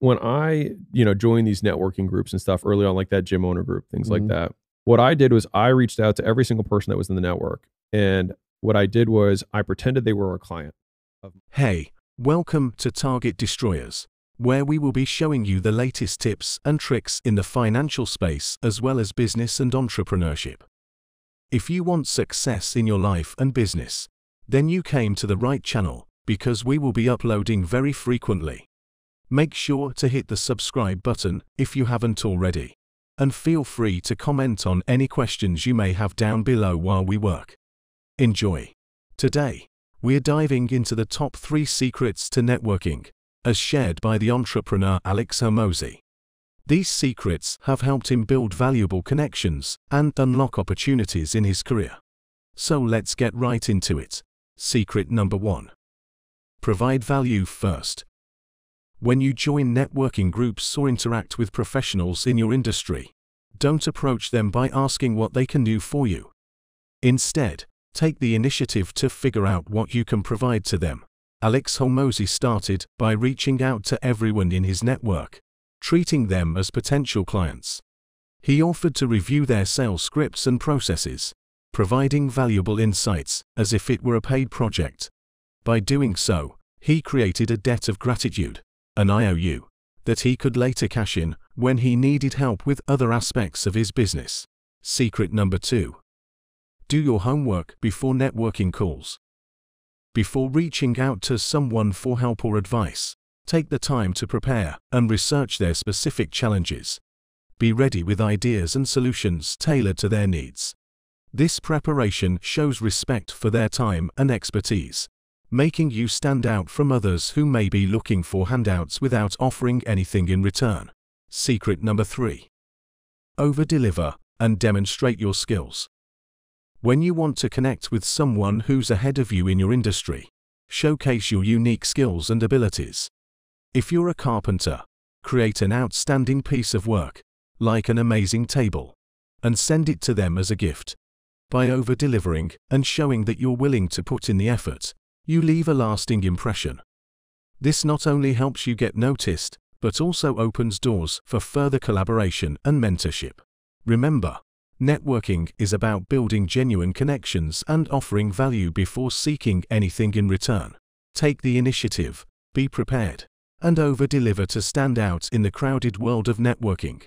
when I, you know, joined these networking groups and stuff early on, like that gym owner group, things Mhm. like that, what I did was I reached out to every single person that was in the network. And what I did was I pretended they were a client. Hey, welcome to Target Destroyers, where we will be showing you the latest tips and tricks in the financial space as well as business and entrepreneurship. If you want success in your life and business, then you came to the right channel because we will be uploading very frequently. Make sure to hit the subscribe button if you haven't already. And feel free to comment on any questions you may have down below while we work. Enjoy. Today, we're diving into the top three secrets to networking, as shared by the entrepreneur Alex Hormozi. These secrets have helped him build valuable connections and unlock opportunities in his career. So let's get right into it. Secret number one Provide value first. When you join networking groups or interact with professionals in your industry, don't approach them by asking what they can do for you. Instead, take the initiative to figure out what you can provide to them. Alex Hormozi started by reaching out to everyone in his network, treating them as potential clients. He offered to review their sales scripts and processes, providing valuable insights as if it were a paid project. By doing so, he created a debt of gratitude, an IOU, that he could later cash in when he needed help with other aspects of his business. Secret number two Do your homework before networking calls. Before reaching out to someone for help or advice, take the time to prepare and research their specific challenges. Be ready with ideas and solutions tailored to their needs. This preparation shows respect for their time and expertise, making you stand out from others who may be looking for handouts without offering anything in return. Secret number three over deliver and demonstrate your skills. When you want to connect with someone who's ahead of you in your industry, showcase your unique skills and abilities. If you're a carpenter, create an outstanding piece of work, like an amazing table, and send it to them as a gift. By over delivering and showing that you're willing to put in the effort, you leave a lasting impression. This not only helps you get noticed, but also opens doors for further collaboration and mentorship. Remember, networking is about building genuine connections and offering value before seeking anything in return. Take the initiative, be prepared, and over deliver to stand out in the crowded world of networking.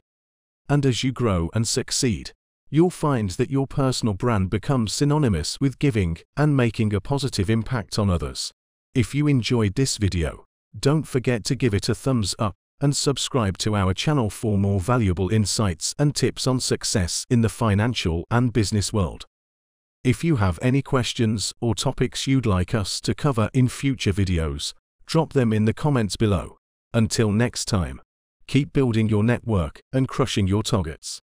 And as you grow and succeed, you'll find that your personal brand becomes synonymous with giving and making a positive impact on others. If you enjoyed this video, don't forget to give it a thumbs up and subscribe to our channel for more valuable insights and tips on success in the financial and business world. If you have any questions or topics you'd like us to cover in future videos, drop them in the comments below. Until next time, keep building your network and crushing your targets.